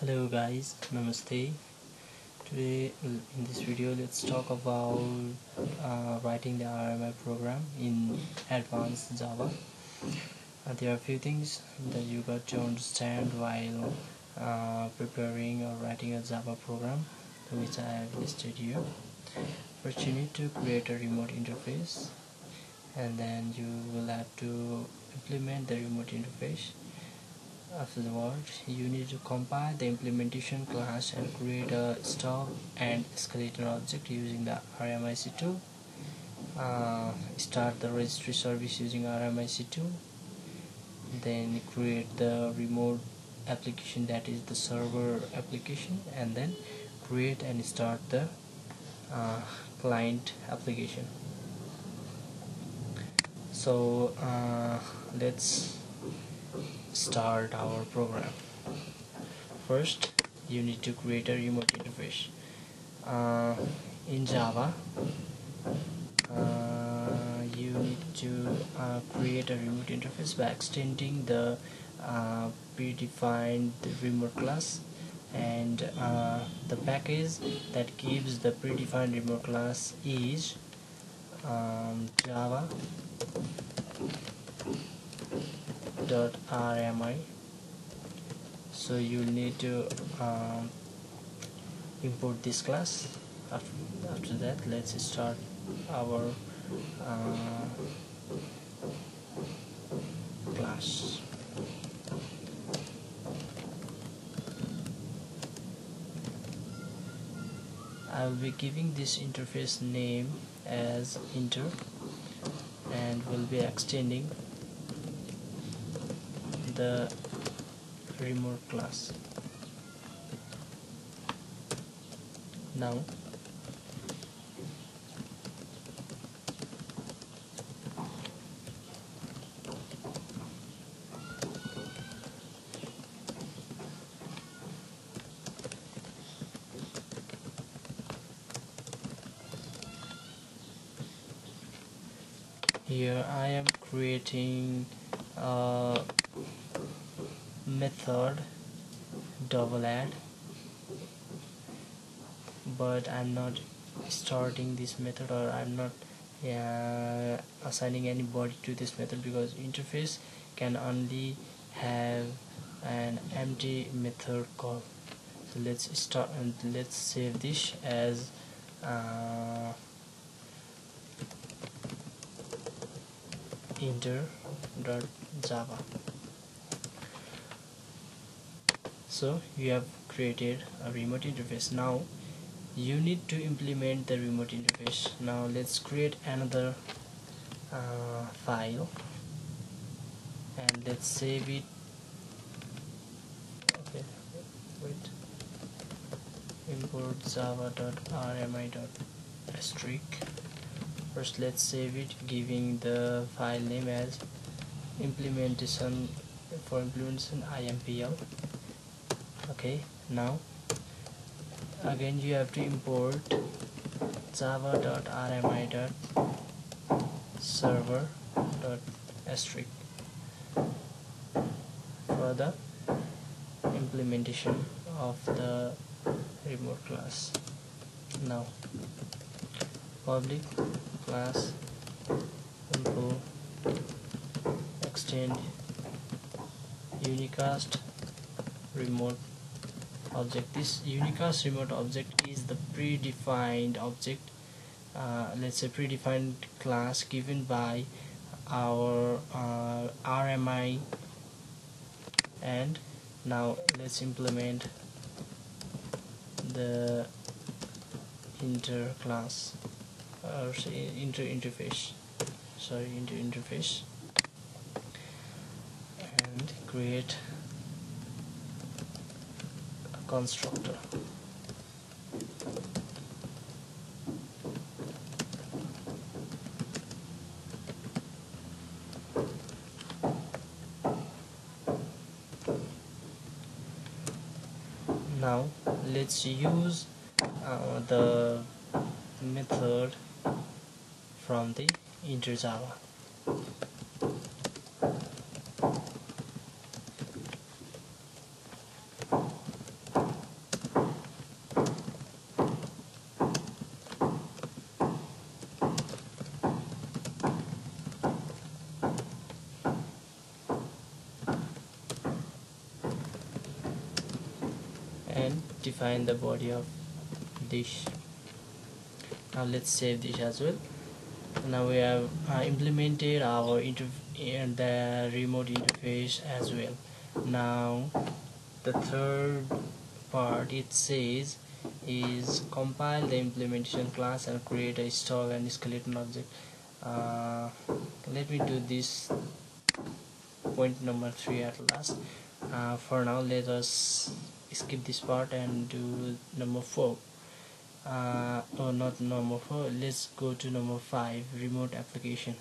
hello guys namaste. Today in this video let's talk about uh, writing the RMI program in advanced Java. Uh, there are a few things that you got to understand while uh, preparing or writing a Java program which I have listed here. First you need to create a remote interface and then you will have to implement the remote interface afterwards you need to compile the implementation class and create a stub and skeleton object using the RMIC tool uh, start the registry service using RMIC tool then create the remote application that is the server application and then create and start the uh, client application. So uh, let's start our program. First you need to create a remote interface. Uh, in Java uh, you need to uh, create a remote interface by extending the uh, predefined remote class and uh, the package that gives the predefined remote class is um, java dot rmi so you need to um, import this class. After, after that let's start our uh, class. I will be giving this interface name as inter and will be extending the remote class. Now here I am creating a method double add. But I'm not starting this method or I'm not uh, assigning any body to this method because interface can only have an empty method call so let's start and let's save this as uh, inter.java so you have created a remote interface. Now you need to implement the remote interface. Now let's create another uh, file. And let's save it. Okay wait. Import java.rmi.asterisk first let's save it giving the file name as implementation for implementation impl okay now again you have to import java.rmi.server.asterisk for the implementation of the remote class. Now public class info extend unicast remote object this unicast remote object is the predefined object uh, let's say predefined class given by our uh, RMI and now let's implement the inter class or say inter interface sorry inter interface. And create constructor now let's use uh, the method from the inter Java. and define the body of dish. Now let's save this as well. Now we have uh, implemented our the remote interface as well. Now the third part it says is compile the implementation class and create a stub and skeleton object. Uh, let me do this point number three at last. Uh, for now let us skip this part and do number four. Uh, oh not number four. Let's go to number five remote application.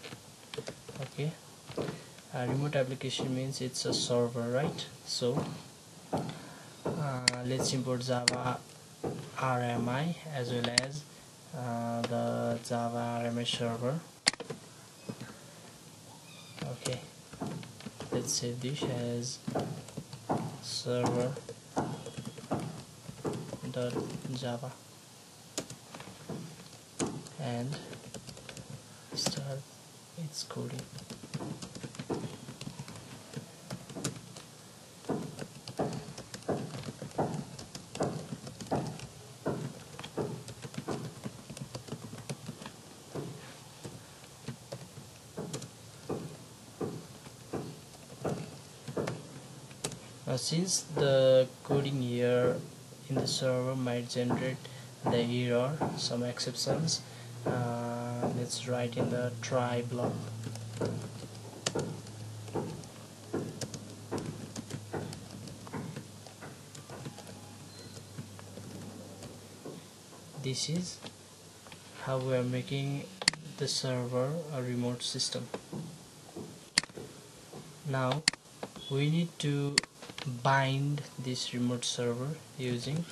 Okay. Uh, remote application means it's a server right? So uh, let's import java rmi as well as uh, the java rmi server. Okay. Let's save this as server java. And start its coding. Since the coding here in the server might generate the error, some exceptions, uh, let's write in the try block. This is how we are making the server a remote system. Now we need to bind this remote server using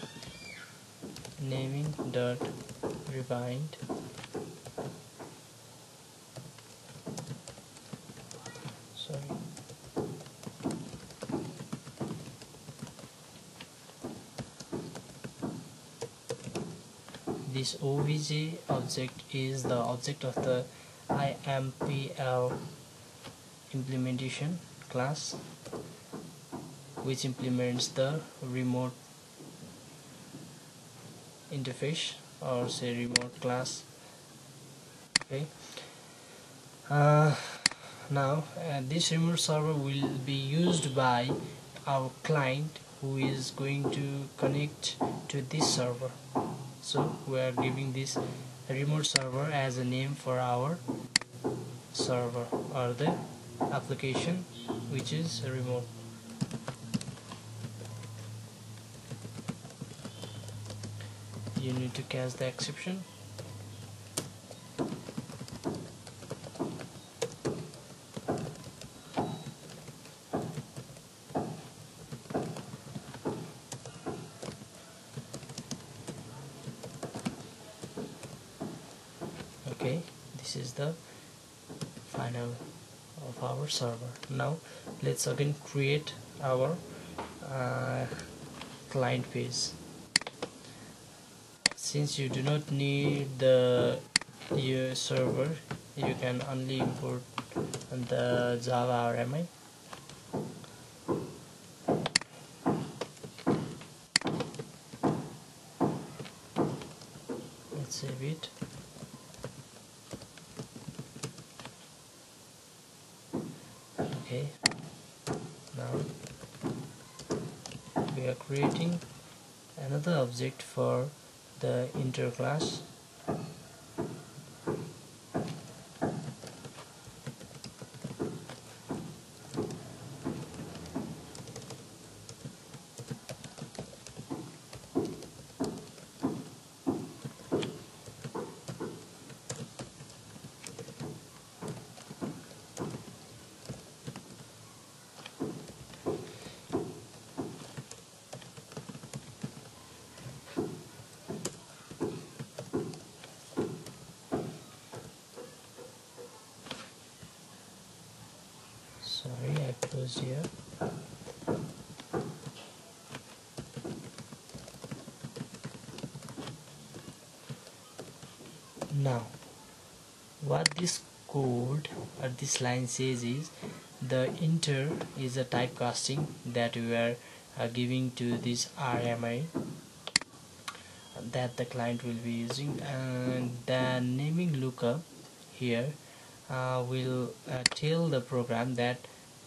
naming dot rebind sorry this OBJ object is the object of the IMPL implementation class which implements the remote interface or say remote class. Okay. Uh, now uh, this remote server will be used by our client who is going to connect to this server. So we are giving this remote server as a name for our server or the application which is remote you need to catch the exception. Okay this is the final of our server. Now let's again create our uh, client page since you do not need the your server you can only import the Java RMI let's save it. Okay. Now we are creating another object for the interclass closed here now what this code or this line says is the inter is a typecasting that we are uh, giving to this RMI that the client will be using. And the naming lookup here uh, will uh, tell the program that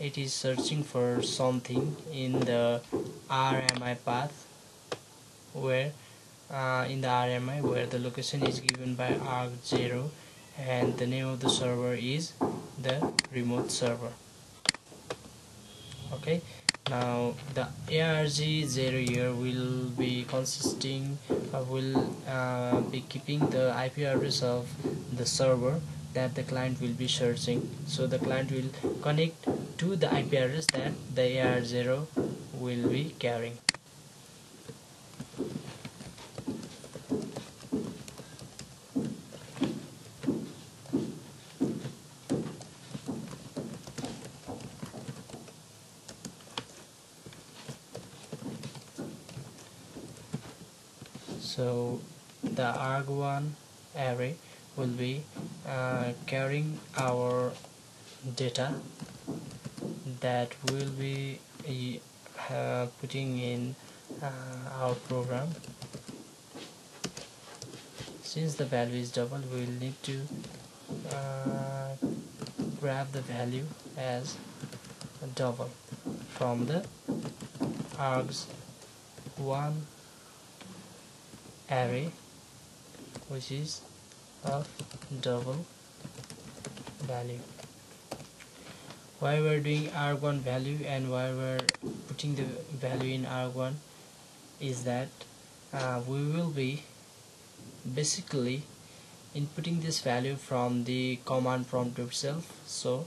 it is searching for something in the RMI path where uh, in the RMI where the location is given by arg0 and the name of the server is the remote server. Okay now the arg0 here will be consisting uh, will uh, be keeping the IP address of the server that the client will be searching. So the client will connect to the IP address that the AR0 will be carrying. So the arg1 array will be uh, carrying our data that will be uh, putting in uh, our program. Since the value is double we will need to uh, grab the value as double from the args 1 array which is of double value. Why we're doing arg1 value and why we're putting the value in arg1 is that uh, we will be basically inputting this value from the command prompt itself. So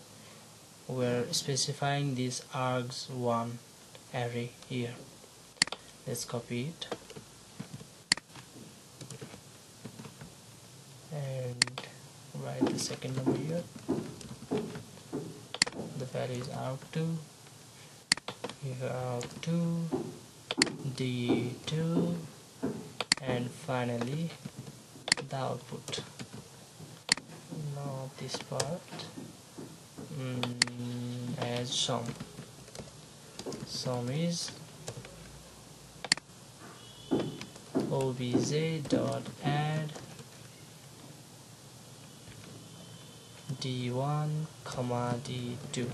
we're specifying this args1 array here. Let's copy it write the second number here. The value is arg2 we have 2 d2 and finally the output. Now this part mm, as sum. Sum is obj dot add d1 comma d2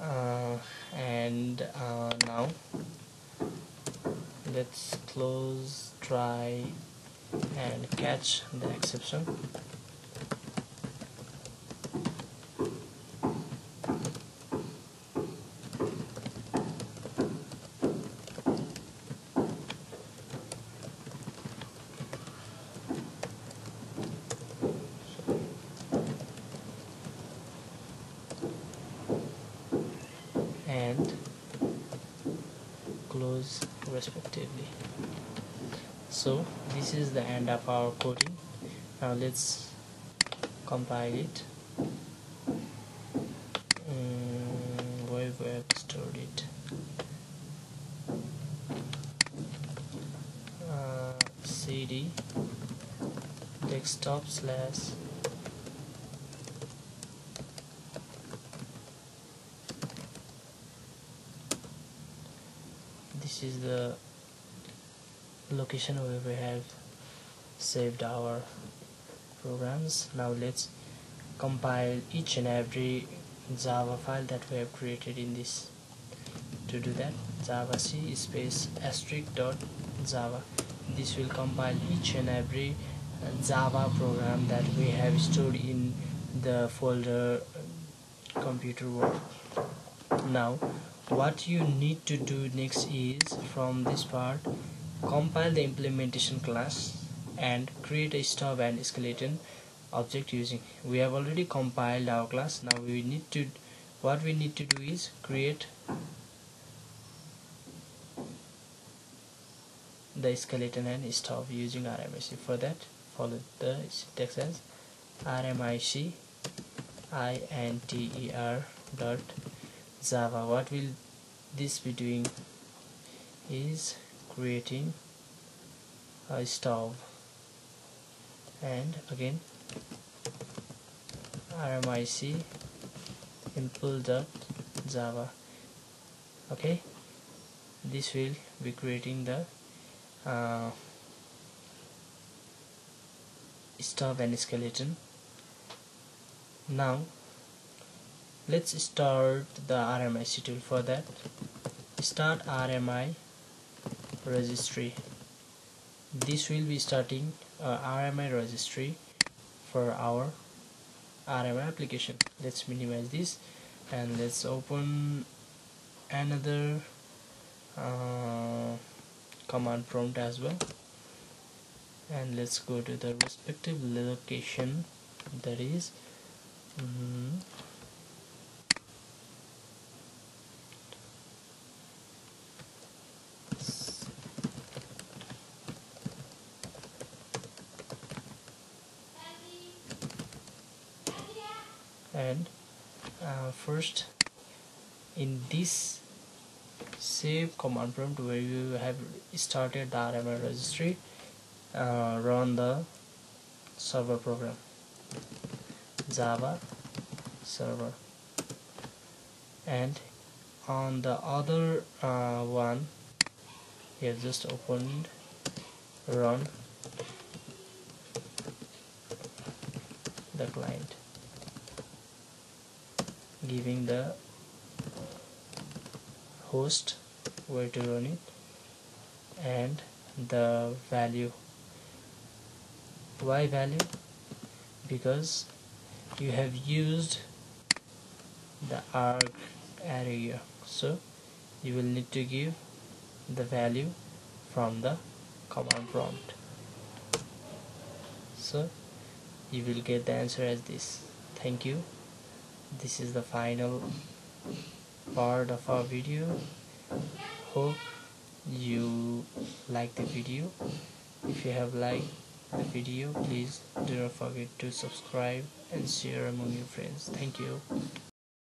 uh, and uh, now let's close try and catch the exception and close respectively so this is the end of our coding. Now let's compile it. Um, where we have stored it? Uh, cd desktop slash this is the location where we have saved our programs. Now let's compile each and every java file that we have created in this. To do that javac space asterisk dot java. This will compile each and every uh, java program that we have stored in the folder uh, computer world. Now what you need to do next is from this part compile the implementation class and create a stub and skeleton object using. We have already compiled our class. Now we need to what we need to do is create the skeleton and stub using RMIC for that follow the syntax as RMIC INTER dot java. What will this be doing is creating a stub and again rmic java. Okay? This will be creating the uh, and skeleton. Now let's start the RMIC tool for that. Start RMI registry. This will be starting a RMI registry for our RMI application. Let's minimize this and let's open another uh, command prompt as well. And let's go to the respective location. That is mm, and uh, first. In this save command prompt where you have started the RMI registry uh, run the server program. Java server. And on the other uh, one you have just opened run the client giving the host where to run it and the value. Why value? Because you have used the arg area so you will need to give the value from the command prompt. So you will get the answer as this. Thank you this is the final part of our video. Hope you like the video. If you have liked the video please do not forget to subscribe and share among your friends. Thank you